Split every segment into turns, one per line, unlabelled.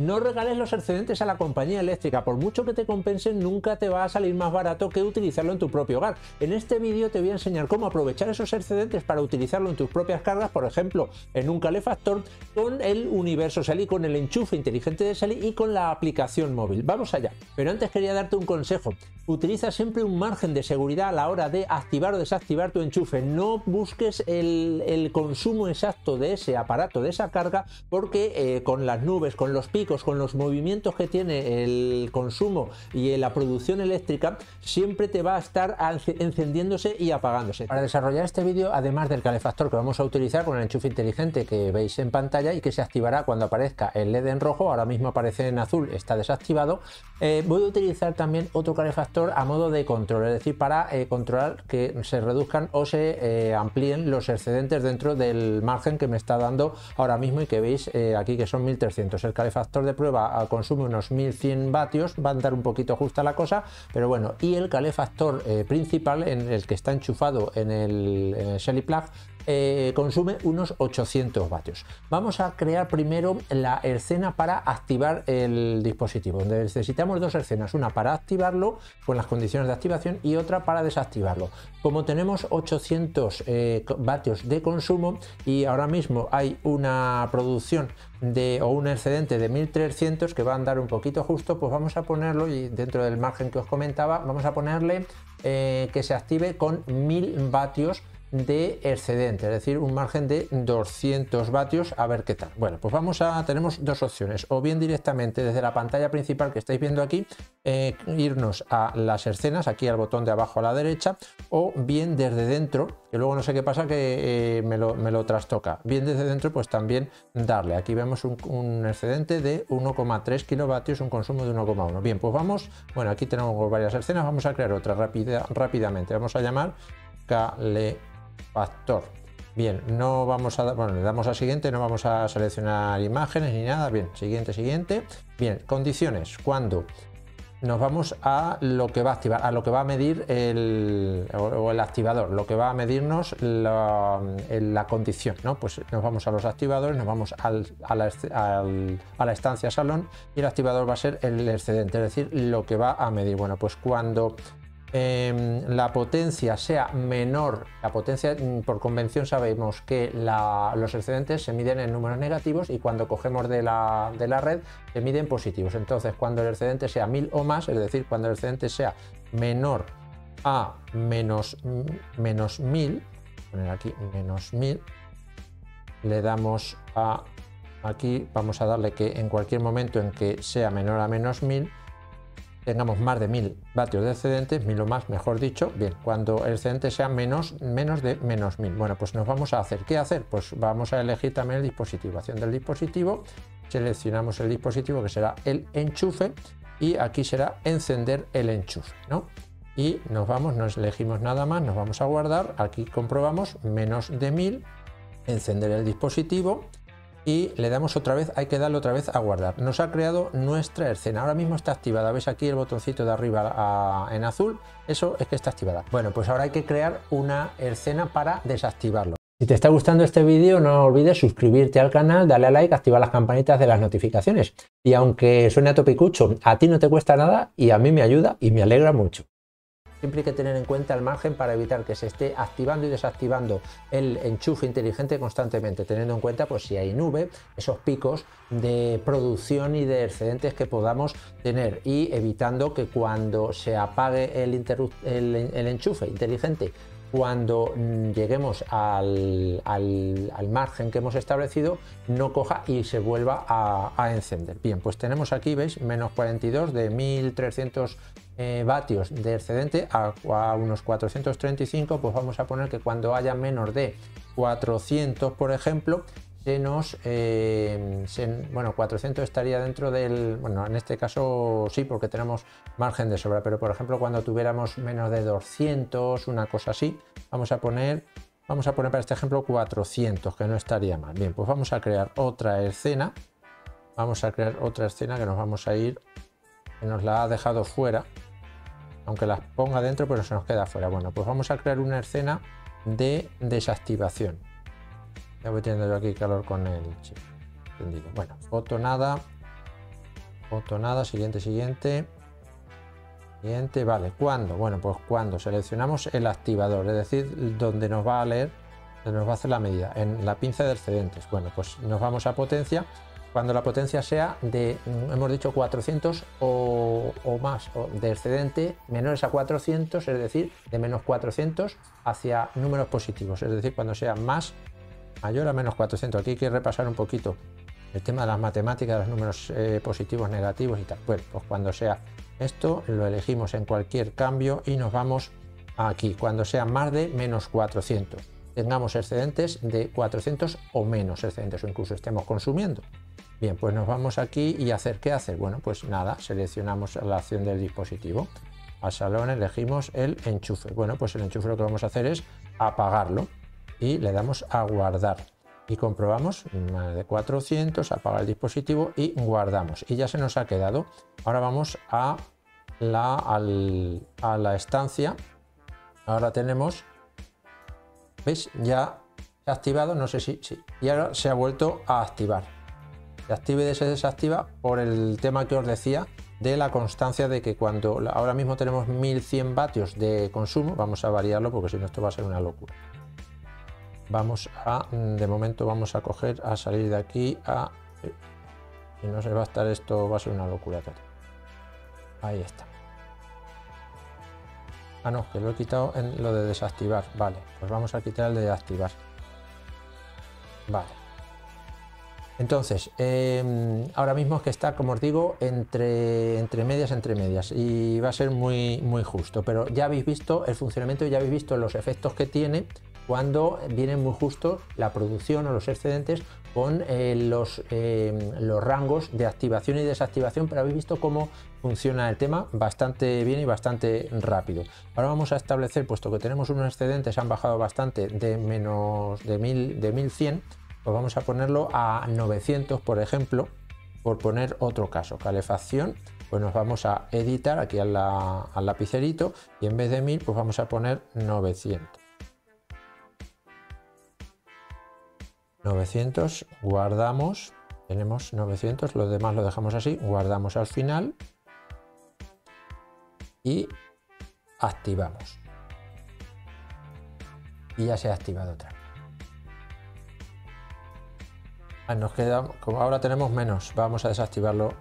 No regales los excedentes a la compañía eléctrica, por mucho que te compensen nunca te va a salir más barato que utilizarlo en tu propio hogar. En este vídeo te voy a enseñar cómo aprovechar esos excedentes para utilizarlo en tus propias cargas, por ejemplo en un calefactor con el Universo Seli, con el enchufe inteligente de Seli y con la aplicación móvil. Vamos allá. Pero antes quería darte un consejo. Utiliza siempre un margen de seguridad a la hora de activar o desactivar tu enchufe. No busques el, consumo exacto de ese aparato, de esa carga, porque eh, con las nubes, con los picos, con los movimientos que tiene el consumo y la producción eléctrica, siempre te va a estar encendiéndose y apagándose. Para desarrollar este vídeo, además del calefactor que vamos a utilizar con el enchufe inteligente que veis en pantalla y que se activará cuando aparezca el LED en rojo, ahora mismo aparece en azul, está desactivado, eh, voy a utilizar también otro calefactor a modo de control, es decir, para eh, controlar que se reduzcan o se eh, amplíen los excedentes dentro del margen que me está dando ahora mismo y que veis aquí que son 1300. El calefactor de prueba consume unos 1100 vatios, va a andar un poquito justa la cosa, pero bueno, y el calefactor eh, principal en el que está enchufado en el, en el Shelly Plug eh, consume unos 800 vatios. Vamos a crear primero la escena para activar el dispositivo, necesitamos dos escenas, una para activarlo con las condiciones de activación y otra para desactivarlo. Como tenemos 800 eh, vatios de consumo y ahora mismo hay una producción de, o un excedente de 1300 que va a andar un poquito justo, pues vamos a ponerlo y dentro del margen que os comentaba, vamos a ponerle eh, que se active con 1000 vatios de excedente, es decir, un margen de 200 vatios, a ver qué tal. Bueno, pues vamos a, tenemos dos opciones, o bien directamente desde la pantalla principal que estáis viendo aquí, eh, irnos a las escenas, aquí al botón de abajo a la derecha, o bien desde dentro, que luego no sé qué pasa que eh, me, lo, me, lo, trastoca, bien desde dentro pues también darle, aquí vemos un, excedente de 1,3 kilovatios, un consumo de 1,1. Bien, pues vamos, bueno, aquí tenemos varias escenas, vamos a crear otra rápida, rápidamente, vamos a llamar Cale factor. Bien, no vamos a, bueno, le damos a siguiente, no vamos a seleccionar imágenes ni nada. Bien, siguiente, siguiente. Bien, condiciones. Cuando nos vamos a lo que va a activar, a lo que va a medir el, o el activador, lo que va a medirnos la, condición, ¿no? Pues nos vamos a los activadores, nos vamos a, la, a, la, estancia salón y el activador va a ser el excedente, es decir, lo que va a medir. Bueno, pues cuando Em, la potencia sea menor, la potencia mm, por convención sabemos que los excedentes se miden en números negativos y cuando cogemos de la, red se miden positivos. Entonces cuando el excedente sea 1000 o más, es decir, cuando el excedente sea menor a menos, mm, menos 1000, poner aquí menos 1000, le damos a aquí, vamos a darle que en cualquier momento en que sea menor a menos 1000, tengamos más de 1000 vatios de excedente, 1000 o más, mejor dicho, bien, cuando el excedente sea menos, menos de menos 1000. Bueno, pues nos vamos a hacer, ¿qué hacer? Pues vamos a elegir también el dispositivo, acción del dispositivo, seleccionamos el dispositivo que será el enchufe y aquí será encender el enchufe, ¿no? Y nos vamos, no elegimos nada más, nos vamos a guardar, aquí comprobamos menos de 1000, encender el dispositivo, y le damos otra vez, hay que darle otra vez a guardar. Nos ha creado nuestra escena. Ahora mismo está activada. ¿Ves aquí el botoncito de arriba en azul? Eso es que está activada. Bueno, pues ahora hay que crear una escena para desactivarlo. Si te está gustando este vídeo, no olvides suscribirte al canal, darle a like, activar las campanitas de las notificaciones. Y aunque suene a topicucho, a ti no te cuesta nada y a mí me ayuda y me alegra mucho. Siempre hay que tener en cuenta el margen para evitar que se esté activando y desactivando el enchufe inteligente constantemente, teniendo en cuenta pues si hay nube, esos picos de producción y de excedentes que podamos tener y evitando que cuando se apague el, enchufe inteligente cuando mm, lleguemos al, margen que hemos establecido no coja y se vuelva a, encender. Bien, pues tenemos aquí, veis, menos 42 de 1300 eh, vatios de excedente a, unos 435, pues vamos a poner que cuando haya menos de 400, por ejemplo, se nos, eh, bueno, 400 estaría dentro del, bueno, en este caso sí, porque tenemos margen de sobra, pero por ejemplo cuando tuviéramos menos de 200, una cosa así, vamos a poner, vamos a poner para este ejemplo 400, que no estaría mal. Bien, pues vamos a crear otra escena, vamos a crear otra escena que nos vamos a ir, que nos la ha dejado fuera, aunque las ponga dentro, pero se nos queda fuera. Bueno, pues vamos a crear una escena de desactivación. Ya voy teniendo yo aquí calor con el chip. Bueno, foto nada. Foto nada, siguiente, siguiente. Siguiente, vale. ¿Cuándo? Bueno, pues cuando seleccionamos el activador, es decir, donde nos va a leer, donde nos va a hacer la medida, en la pinza de excedentes. Bueno, pues nos vamos a potencia cuando la potencia sea de, mm, hemos dicho 400 o, más de excedente menores a 400, es decir, de menos 400 hacia números positivos, es decir, cuando sea más mayor a menos 400. Aquí hay que repasar un poquito el tema de las matemáticas, los números eh, positivos, negativos y tal. Bueno, pues cuando sea esto, lo elegimos en cualquier cambio y nos vamos aquí, cuando sea más de menos 400. Tengamos excedentes de 400 o menos excedentes o incluso estemos consumiendo. Bien, pues nos vamos aquí y hacer, ¿qué hacer? Bueno, pues nada, seleccionamos la acción del dispositivo. Al salón elegimos el enchufe. Bueno, pues el enchufe lo que vamos a hacer es apagarlo y le damos a guardar. Y comprobamos más de 400, apaga el dispositivo y guardamos. Y ya se nos ha quedado. Ahora vamos a la, a la estancia. Ahora tenemos, ¿veis? Ya activado, no sé si, sí. Y ahora se ha vuelto a activar se activa y se desactiva por el tema que os decía de la constancia de que cuando ahora mismo tenemos 1100 vatios de consumo, vamos a variarlo porque si no esto va a ser una locura. Vamos a, de momento vamos a coger, a salir de aquí a... Si no se va a estar esto, va a ser una locura total. Ahí está. Ah, no, que lo he quitado en lo de desactivar. Vale, pues vamos a quitar el de activar. Vale. Entonces, em, ahora mismo es que está, como os digo, entre, medias, entre medias, y va a ser muy, muy justo. Pero ya habéis visto el funcionamiento ya habéis visto los efectos que tiene cuando vienen muy justo la producción o los excedentes con eh, los, em, los rangos de activación y desactivación, pero habéis visto cómo funciona el tema bastante bien y bastante rápido. Ahora vamos a establecer, puesto que tenemos unos excedentes, han bajado bastante de menos de, mil, de 1100, pues vamos a ponerlo a 900, por ejemplo, por poner otro caso, calefacción, pues nos vamos a editar aquí al, lapicerito y en vez de 1000, pues vamos a poner 900. 900, guardamos, tenemos 900, los demás lo dejamos así, guardamos al final y activamos. Y ya se ha activado otra nos queda, como ahora tenemos menos, vamos a desactivarlo.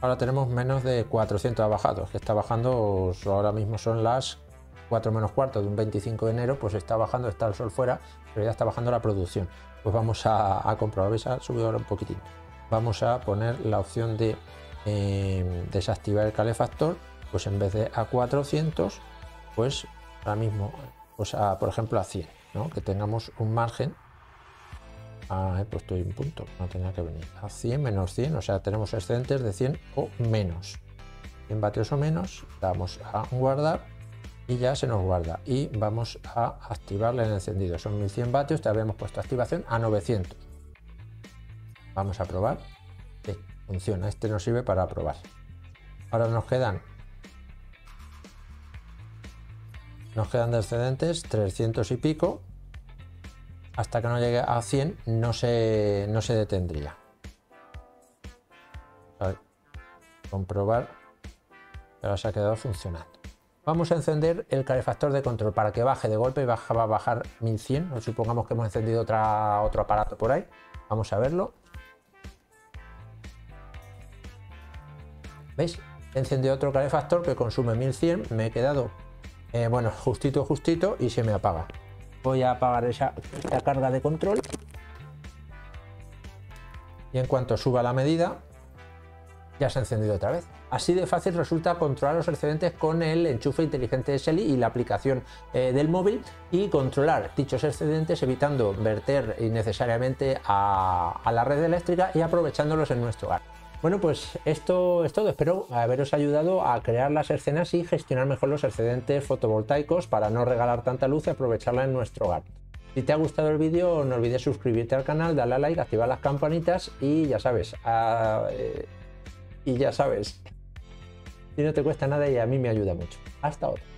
Ahora tenemos menos de 400 ha bajado, que está bajando, ahora mismo son las 4 menos cuarto de un 25 de enero, pues está bajando, está el sol fuera, pero ya está bajando la producción. Pues vamos a, comprobar, ¿veis? Ha subido ahora un poquitín. Vamos a poner la opción de eh, desactivar el calefactor, pues en vez de a 400, pues ahora mismo, pues por ejemplo a 100, que tengamos un margen Ah, he puesto un punto, no tenía que venir. A 100 menos 100, o sea, tenemos excedentes de 100 o menos. 100 vatios o menos, damos a guardar y ya se nos guarda. Y vamos a activarle el encendido. Son 1100 vatios, te habíamos puesto activación a 900. Vamos a probar. Sí, funciona, este nos sirve para probar. Ahora nos quedan nos quedan de excedentes 300 y pico hasta que no llegue a 100 no se, no se detendría. comprobar que ahora se ha quedado funcionando. Vamos a encender el calefactor de control para que baje de golpe y baja, va a bajar 1100. O supongamos que hemos encendido otra, otro aparato por ahí. Vamos a verlo. ¿Veis? He encendido otro calefactor que consume 1100. Me he quedado, eh, bueno, justito, justito y se me apaga voy a apagar esa, carga de control y en cuanto suba la medida ya se ha encendido otra vez. Así de fácil resulta controlar los excedentes con el enchufe inteligente de Shelly y la aplicación eh, del móvil y controlar dichos excedentes evitando verter innecesariamente a, a la red eléctrica y aprovechándolos en nuestro hogar. Bueno, pues esto es todo. Espero haberos ayudado a crear las escenas y gestionar mejor los excedentes fotovoltaicos para no regalar tanta luz y aprovecharla en nuestro hogar. Si te ha gustado el vídeo, no olvides suscribirte al canal, darle a like, activar las campanitas y ya sabes, eh, y ya sabes, si no te cuesta nada y a mí me ayuda mucho. Hasta ahora.